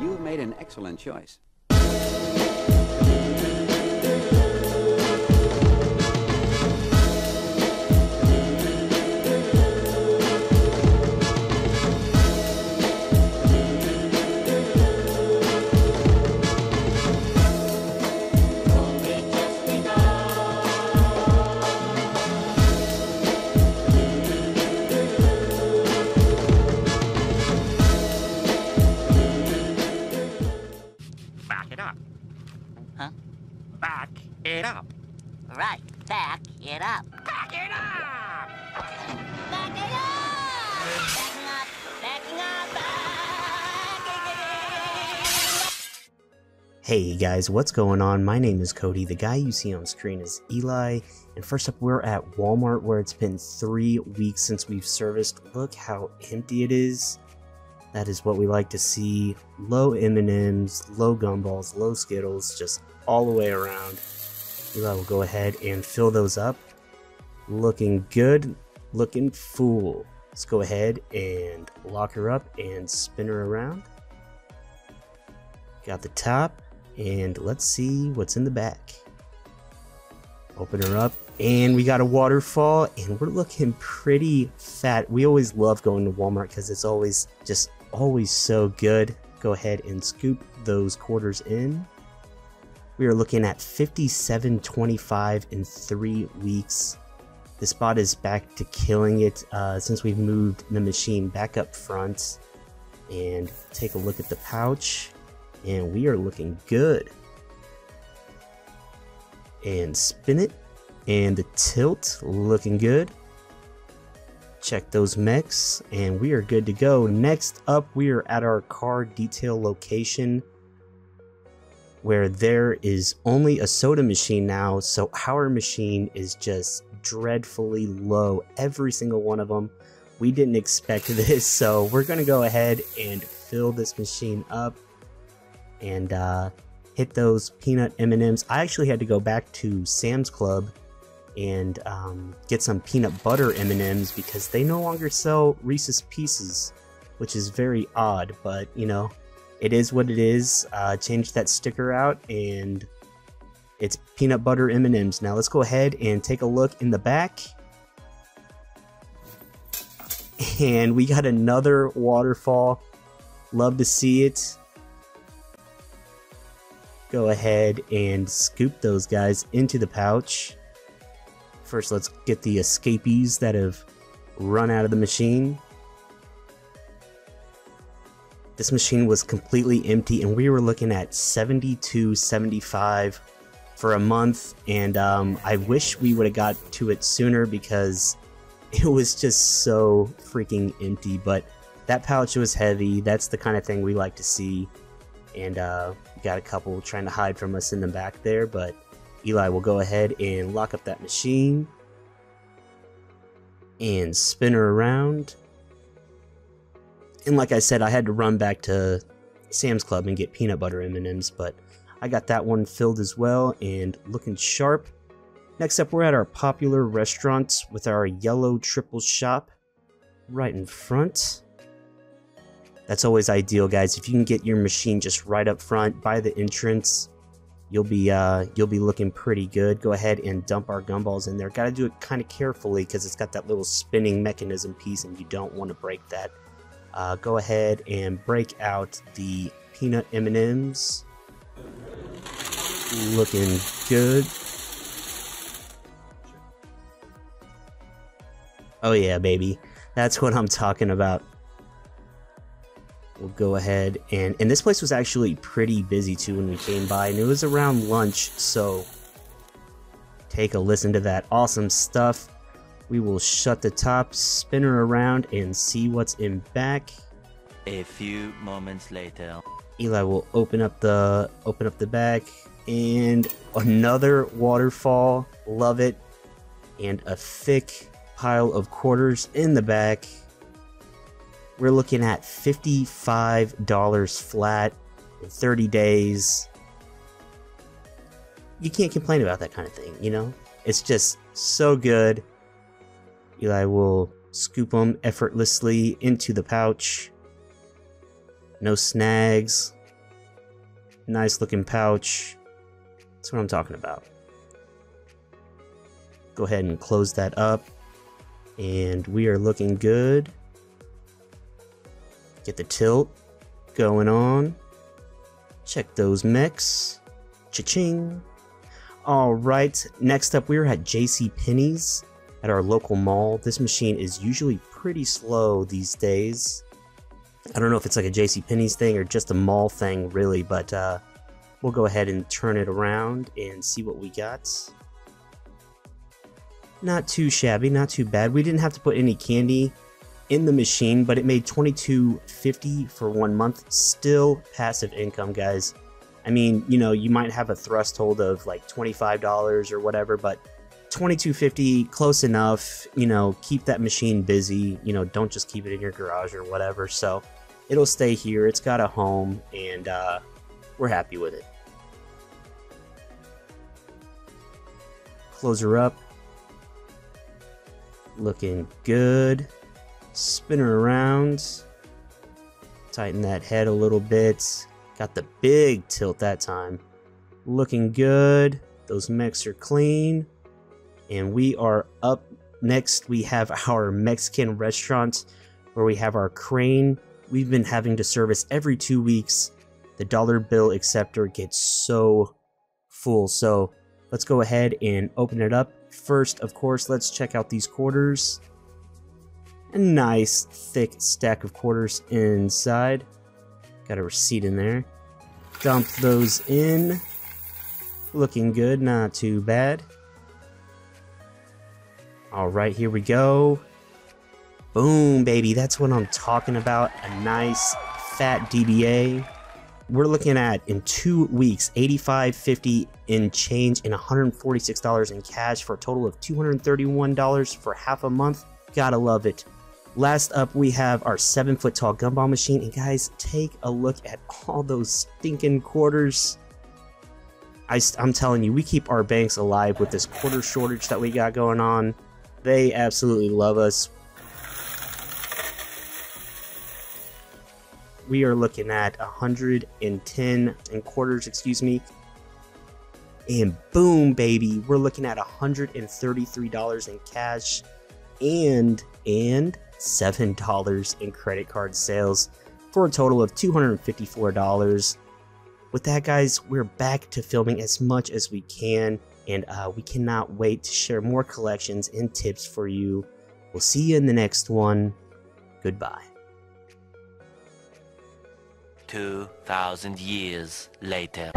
You've made an excellent choice. It up. Right, back it up. Back it up! Back it up! Backing up, backing up, backing Hey guys, what's going on? My name is Cody. The guy you see on screen is Eli. And first up, we're at Walmart where it's been three weeks since we've serviced. Look how empty it is. That is what we like to see. Low M&Ms, low gumballs, low Skittles, just all the way around. Eli will go ahead and fill those up. Looking good, looking full. Let's go ahead and lock her up and spin her around. Got the top, and let's see what's in the back. Open her up, and we got a waterfall, and we're looking pretty fat. We always love going to Walmart because it's always just always so good. Go ahead and scoop those quarters in. We are looking at 57.25 in three weeks. The spot is back to killing it uh, since we've moved the machine back up front. And take a look at the pouch and we are looking good. And spin it, and the tilt looking good. Check those mechs, and we are good to go. Next up, we are at our car detail location where there is only a soda machine now, so our machine is just dreadfully low. Every single one of them. We didn't expect this, so we're gonna go ahead and fill this machine up and uh, hit those peanut M&Ms. I actually had to go back to Sam's Club and um, get some peanut butter M&Ms because they no longer sell Reese's Pieces, which is very odd. But you know, it is what it is. Uh, changed that sticker out and it's peanut butter M&Ms. Now let's go ahead and take a look in the back. And we got another waterfall. Love to see it go ahead and scoop those guys into the pouch. First, let's get the escapees that have run out of the machine. This machine was completely empty, and we were looking at 72.75 for a month. And um, I wish we would have got to it sooner because it was just so freaking empty. But that pouch was heavy. That's the kind of thing we like to see. And uh, got a couple trying to hide from us in the back there, but Eli will go ahead and lock up that machine and spin her around. And like I said, I had to run back to Sam's Club and get peanut butter M&Ms, but I got that one filled as well and looking sharp. Next up, we're at our popular restaurant with our yellow triple shop right in front. That's always ideal, guys. If you can get your machine just right up front by the entrance, you'll be uh, you'll be looking pretty good. Go ahead and dump our gumballs in there. Got to do it kind of carefully because it's got that little spinning mechanism piece, and you don't want to break that. Uh, go ahead and break out the peanut M&Ms. Looking good. Oh yeah, baby. That's what I'm talking about we'll go ahead and and this place was actually pretty busy too when we came by and it was around lunch so take a listen to that awesome stuff we will shut the top spinner around and see what's in back a few moments later eli will open up the open up the back and another waterfall love it and a thick pile of quarters in the back we're looking at $55 flat in 30 days. You can't complain about that kind of thing, you know? It's just so good. Eli will scoop them effortlessly into the pouch. No snags. Nice looking pouch. That's what I'm talking about. Go ahead and close that up. And we are looking good. Get the tilt going on. Check those mechs. Cha-ching. Alright, next up we are at JC Penney's at our local mall. This machine is usually pretty slow these days. I don't know if it's like a JC Penney's thing or just a mall thing really, but uh, we'll go ahead and turn it around and see what we got. Not too shabby, not too bad. We didn't have to put any candy in the machine, but it made 22.50 for one month. Still passive income, guys. I mean, you know, you might have a thrust hold of like $25 or whatever, but 2250 close enough you know keep that machine busy you know don't just keep it in your garage or whatever. So it'll stay here. It's got a home and uh, we're happy with it. Close her up. Looking good. Spin her around. Tighten that head a little bit. Got the big tilt that time. Looking good. Those mechs are clean and we are up next. We have our mexican restaurant where we have our crane. We've been having to service every two weeks. The dollar bill acceptor gets so full. So let's go ahead and open it up. First of course let's check out these quarters. A nice thick stack of quarters inside. Got a receipt in there. Dump those in. Looking good not too bad all right, here we go. Boom, baby. That's what I'm talking about. A nice fat DBA. We're looking at in two weeks, 85.50 in change and $146 in cash for a total of $231 for half a month. Gotta love it. Last up, we have our seven foot tall gumball machine. And guys, take a look at all those stinking quarters. I, am telling you, we keep our banks alive with this quarter shortage that we got going on. They absolutely love us. We are looking at 110 and quarters, excuse me. And boom, baby, we're looking at $133 in cash and and $7 in credit card sales for a total of $254. With that, guys, we're back to filming as much as we can and uh, we cannot wait to share more collections and tips for you. We'll see you in the next one. Goodbye. 2,000 years later.